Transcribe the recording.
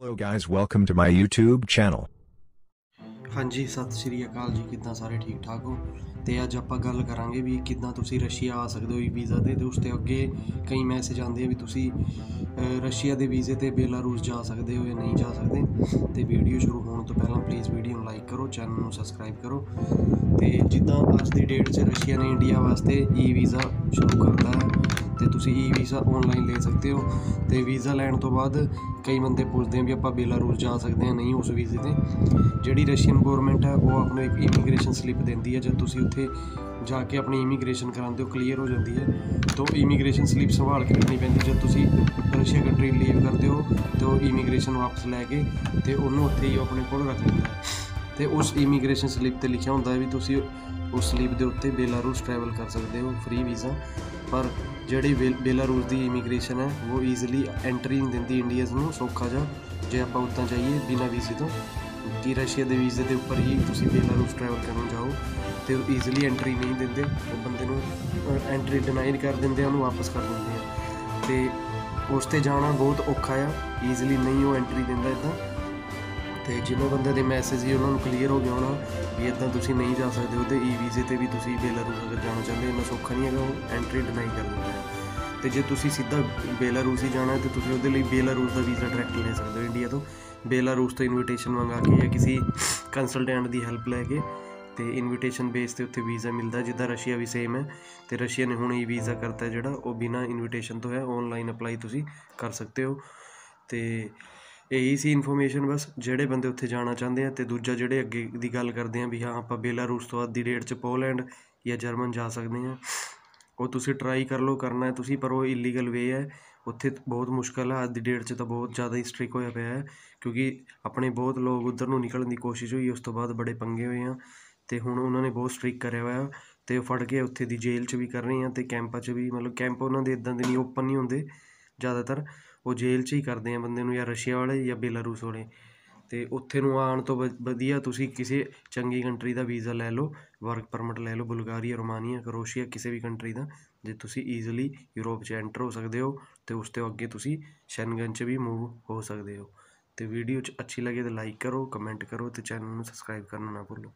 Hello guys, welcome to my YouTube channel. ਹਾਂਜੀ ਸਤਿ ਸ਼੍ਰੀ ਅਕਾਲ ਜੀ ਕਿੱਦਾਂ ਸਾਰੇ ਠੀਕ ਠਾਕ ਹੋ? ਤੇ ਅੱਜ ਆਪਾਂ ਗੱਲ ਕਰਾਂਗੇ ਵੀ ਕਿੱਦਾਂ ਤੁਸੀਂ ਰਸ਼ੀਆ ਆ ਸਕਦੇ ਹੋ ਵੀਜ਼ਾ ਤੇ ਤੇ ਉਸ ਤੇ ਅੱਗੇ ਕਈ ਮੈਸੇਜ ਆਉਂਦੇ ਆ ਵੀ ਤੁਸੀਂ ਰਸ਼ੀਆ ਦੇ ਵੀਜ਼ੇ ਤੇ ਬੇਲਾਰੂਸ ਜਾ ਸਕਦੇ ਹੋ ਜਾਂ ਨਹੀਂ ਜਾ ਸਕਦੇ। ਤੇ ਵੀਡੀਓ ਸ਼ੁਰੂ ਹੋਣ ਤੋਂ ਪਹਿਲਾਂ ਪਲੀਜ਼ ਵੀਡੀਓ ਨੂੰ ਲਾਈਕ ਕਰੋ ਚੈਨਲ ਨੂੰ ਸਬਸਕ੍ਰਾਈਬ ਕਰੋ। ਤੇ ਜਿੱਦਾਂ ਅੱਜ ਦੀ ਡੇਟ 'ਚ ਰਸ਼ੀਆ ਨੇ ਇੰਡੀਆ ਵਾਸਤੇ ਈ ਵੀਜ਼ਾ ਸ਼ੁਰੂ ਕਰਤਾ ਤੁਸੀਂ ਈ ਵੀਜ਼ਾ ਆਨਲਾਈਨ ਲੈ ਸਕਦੇ ਹੋ ਤੇ ਵੀਜ਼ਾ ਲੈਣ ਤੋਂ ਬਾਅਦ ਕਈ ਬੰਦੇ ਪੁੱਛਦੇ ਆ ਵੀ ਆਪਾਂ ਬੇਲਾਰੂਸ ਜਾ ਸਕਦੇ ਹਾਂ ਨਹੀਂ ਉਸ ਵੀਜ਼ੇ ਤੇ। ਜਿਹੜੀ ਰਸ਼ੀਅਨ ਗਵਰਨਮੈਂਟ ਹੈ, ਉਹ ਆਪਣਾ ਇੱਕ ਇਮੀਗ੍ਰੇਸ਼ਨ ਸਲਿੱਪ ਦਿੰਦੀ ਹੈ। ਜਦ ਤੁਸੀਂ ਉੱਥੇ ਜਾ ਕੇ ਆਪਣੀ ਇਮੀਗ੍ਰੇਸ਼ਨ ਕਰਾਉਂਦੇ ਹੋ ਕਲੀਅਰ ਹੋ ਜਾਂਦੀ ਹੈ। ਤਾਂ ਇਮੀਗ੍ਰੇਸ਼ਨ ਸਲਿੱਪ ਸੰਭਾਲ ਕੇ ਰੱਖਣੀ ਪੈਂਦੀ ਜਦ ਤੁਸੀਂ ਰਸ਼ੀਆ ਕੰਟਰੀ ਲੀਵ ਕਰਦੇ ਹੋ, ਤੇ ਉਹ ਇਮੀਗ੍ਰੇਸ਼ਨ ਵਾਪਸ ਲੈ ਕੇ ਤੇ ਉਹਨੂੰ ਉੱਥੇ ਹੀ ਆਪਣੇ ਕੋਲ ਰੱਖ ਲੈਂਦਾ ਹੈ। ਤੇ ਉਸ ਇਮੀਗ੍ਰੇਸ਼ਨ ਸਲਿੱਪ ਤੇ ਲਿਖਿਆ ਹੁੰਦਾ ਹੈ ਵੀ ਤੁਸੀਂ ਉਸ ਸਲਿੱਪ ਦੇ ਉੱਤੇ ਬੇਲਾਰੂਸ ਟਰੈਵਲ ਕਰ ਸਕਦੇ ਹੋ ਫ੍ਰੀ ਵੀਜ਼ਾ ਪਰ ਜਿਹੜੀ ਬੇਲ- ਬੇਲਾਰੂਸ ਦੀ ਇਮੀਗ੍ਰੇਸ਼ਨ ਹੈ, ਉਹ ਈਜ਼ੀਲੀ ਐਂਟਰੀ ਨਹੀਂ ਦਿੰਦੀ ਇੰਡੀਅਨਸ ਨੂੰ, ਸੌਖਾ ਜਿਹਾ, ਜੇ ਆਪਾਂ ਉੱਦਾਂ ਜਾਈਏ ਬਿਨਾਂ ਵੀਜ਼ੇ ਤੋਂ, ਕਿ ਰਸ਼ੀਆ ਦੇ ਵੀਜ਼ੇ ਦੇ ਉੱਪਰ ਹੀ ਤੁਸੀਂ ਬੇਲਾਰੂਸ ਟਰੈਵਲ ਕਰਨ ਜਾਓ, ਤੇ ਉਹ ਈਜ਼ੀਲੀ ਐਂਟਰੀ ਨਹੀਂ ਦਿੰਦੇ, ਉਹ ਬੰਦੇ ਨੂੰ ਐਂਟਰੀ ਡਿਨਾਈ ਕਰ ਦਿੰਦੇ ਆ, ਉਹਨੂੰ ਵਾਪਸ ਕਰ ਦਿੰਦੇ ਆ। ਤੇ ਉਸ ਤੇ ਜਾਣਾ ਬਹੁਤ ਔਖਾ ਆ ਈਜ਼ੀਲੀ ਨਹੀਂ ਉਹ ਐਂਟਰੀ ਦਿੰਦਾ ਇਦਾਂ। ਤੇ ਜਿਹਨਾਂ ਬੰਦੇ ਦੇ ਮੈਸੇਜ ਹੀ ਉਹਨਾਂ ਨੂੰ ਕਲੀਅਰ ਹੋ ਗਿਆ ਹੋਣਾ ਵੀ ਇਦਾਂ ਤੁਸੀਂ ਨਹੀਂ ਜਾ ਸਕਦੇ ਉਹਦੇ ਈ ਵੀਜ਼ੇ ਤੇ ਵੀ ਤੁਸੀਂ ਬੇਲਾਰੂਸ ਅਗਰ ਜਾਣਾ ਚਾਹੁੰਦੇ ਹੋ, ਇੰਨਾ ਸੌਖਾ ਨਹੀਂ ਹੈਗਾ ਉਹ ਐਂਟਰੀ ਡਿਨਾਈ ਕਰ ਦਿੰਦਾ ਹੈ। ਤੇ ਜੇ ਤੁਸੀਂ ਸਿੱਧਾ ਬੇਲਾਰੂਸ ਹੀ ਜਾਣਾ ਹੈ ਤੇ ਤੁਸੀਂ ਉਹਦੇ ਲਈ ਬੇਲਾਰੂਸ ਦਾ ਵੀਜ਼ਾ ਡਾਇਰੈਕਟ ਲੈ ਸਕਦੇ ਹੋ ਇੰਡੀਆ ਤੋਂ। ਬੇਲਾਰੂਸ ਤੋਂ ਇਨਵੀਟੇਸ਼ਨ ਮੰਗਾ ਕੇ ਜਾਂ ਕਿਸੇ ਕੰਸਲਟੈਂਟ ਦੀ ਹੈਲਪ ਲੈ ਕੇ ਤੇ ਇਨਵੀਟੇਸ਼ਨ ਬੇਸ ਤੇ ਉੱਥੇ ਵੀਜ਼ਾ ਮਿਲਦਾ, ਜਿੱਦਾਂ ਰਸ਼ੀਆ ਵੀ ਸੇਮ ਹੈ ਤੇ ਰਸ਼ੀਆ ਨੇ ਹੁਣ ਇਹ ਵੀਜ਼ਾ ਕਰਤਾ ਜਿਹੜਾ ਉਹ ਬਿਨਾ ਇਨਵੀਟੇਸ਼ਨ ਤੋਂ ਹੈ ਆਨਲਾਈਨ ਅਪਲਾਈ ਤੁਸੀਂ ਕਰ ਸਕਦੇ ਹੋ। ਤੇ ਇਹੀ ਸੀ ਇਨਫੋਰਮੇਸ਼ਨ ਬਸ, ਜਿਹੜੇ ਬੰਦੇ ਉੱਥੇ ਜਾਣਾ ਚਾਹੁੰਦੇ ਆ ਤੇ ਦੂਜਾ ਜਿਹੜੇ ਅੱਗੇ ਦੀ ਗੱਲ ਕਰਦੇ ਆ ਵੀ ਹਾਂ, ਆਪਾਂ ਬੇਲਾਰੂਸ ਤੋਂ ਅੱਜ ਦੀ ਡੇਟ 'ਚ ਪੋਲੈਂਡ ਜਾਂ ਜਰਮਨ ਜਾ ਸਕਦੇ ਆ। ਉਹ ਤੁਸੀਂ ਟਰਾਈ ਕਰ ਲਓ, ਕਰਨਾ ਹੈ ਤੁਸੀਂ, ਪਰ ਉਹ ਇਲੀਗਲ ਵੇ ਹੈ। ਉੱਥੇ ਬਹੁਤ ਮੁਸ਼ਕਲ ਹੈ ਅੱਜ ਦੀ ਡੇਟ 'ਚ ਤਾਂ ਬਹੁਤ ਜ਼ਿਆਦਾ ਹੀ ਸਟ੍ਰਿਕ ਹੋਇਆ ਪਿਆ ਹੈ, ਕਿਉਂਕਿ ਆਪਣੇ ਬਹੁਤ ਲੋਕ ਉਧਰ ਨੂੰ ਨਿਕਲਣ ਦੀ ਕੋਸ਼ਿਸ਼ ਹੋਈ, ਉਸ ਤੋਂ ਬਾਅਦ ਬੜੇ ਪੰਗੇ ਹੋਏ ਆ ਤੇ ਹੁਣ ਉਹਨਾਂ ਨੇ ਬਹੁਤ ਸਟ੍ਰਿਕ ਕਰਿਆ ਹੋਇਆ ਤੇ ਉਹ ਫੜ ਕੇ ਉੱਥੇ ਦੀ ਜੇਲ੍ਹ 'ਚ ਵੀ ਕਰ ਰਹੇ ਆ ਤੇ ਕੈਂਪਾਂ 'ਚ ਵੀ, ਮਤਲਬ ਕੈਂਪ ਉਹਨਾਂ ਦੇ ਇਦਾਂ ਦੇ ਨਹੀਂ ਓਪਨ ਨਹੀਂ ਹੁੰਦੇ ਜ਼ਿਆਦਾਤਰ। ਉਹ ਜੇਲ੍ਹ 'ਚ ਹੀ ਕਰਦੇ ਆ ਬੰਦੇ ਨੂੰ, ਜਾਂ ਰਸ਼ੀਆ ਵਾਲੇ ਜਾਂ ਬੇਲਾਰੂਸ ਵਾਲੇ। ਅਤੇ ਉੱਥੇ ਨੂੰ ਆਉਣ ਤੋਂ ਵ- ਵਧੀਆ ਤੁਸੀਂ ਕਿਸੇ ਚੰਗੀ ਕੰਟਰੀ ਦਾ ਵੀਜ਼ਾ ਲੈ ਲਓ ਵਰਕ ਪਰਮਿਟ ਲੈ ਲਓ, ਬੁਲਗਾਰੀਆ, ਰੋਮਾਨੀਆ, ਕਰੋਸ਼ੀਆ, ਕਿਸੇ ਵੀ ਕੰਟਰੀ ਦਾ, ਜੇ ਤੁਸੀਂ ਈਜ਼ੀਲੀ ਯੂਰਪ 'ਚ ਐਂਟਰ ਹੋ ਸਕਦੇ ਹੋ ਅਤੇ ਉਸ ਤੋਂ ਅੱਗੇ ਤੁਸੀਂ ਸ਼ੈਨਗਨ 'ਚ ਵੀ ਮੂਵ ਹੋ ਸਕਦੇ ਹੋ। ਅਤੇ ਵੀਡੀਓ 'ਚ ਅੱਛੀ ਲੱਗੇ ਤਾਂ ਲਾਈਕ ਕਰੋ ਕਮੈਂਟ ਕਰੋ ਅਤੇ ਚੈਨਲ ਨੂੰ ਸਬਸਕ੍ਰਾਈਬ ਕਰਨਾ ਨਾ ਭੁੱਲੋ।